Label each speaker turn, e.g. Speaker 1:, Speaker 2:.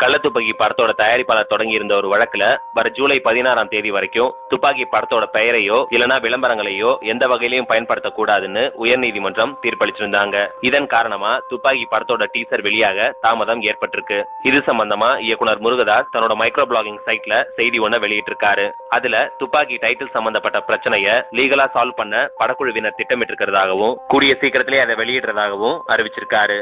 Speaker 1: கள்ளத்துப்பாக்கி படத்தோட தயாரிப்பாளர் தொடங்கி இருந்த ஒரு வழக்குல வர ஜூலை பதினாறாம் தேதி வரைக்கும் துப்பாக்கி படத்தோட பெயரையோ இல்லனா விளம்பரங்களையோ எந்த வகையிலையும் பயன்படுத்தக்கூடாதுன்னு உயர்நீதிமன்றம் தீர்ப்பளிச்சிருந்தாங்க. இதன் காரணமா துப்பாக்கி படத்தோட டீசர் வெளியாக தாமதம் ஏற்பட்டிருக்கு. இது சம்பந்தமா இயக்குனர் முருகதாஸ் தன்னோட மைக்ரோ பிளாகிங் சைட்ல செய்தி ஒண்ண வெளியிட்டிருக்காரு. அதுல துப்பாக்கி டைட்டில் சம்பந்தப்பட்ட பிரச்சனைய லீகலா சால்வ் பண்ண படக்குழுவினர் திட்டமிட்டு இருக்கிறதாகவும் கூடிய சீக்கிரத்திலே அதை வெளியிடுறதாகவும் அறிவிச்சிருக்காரு.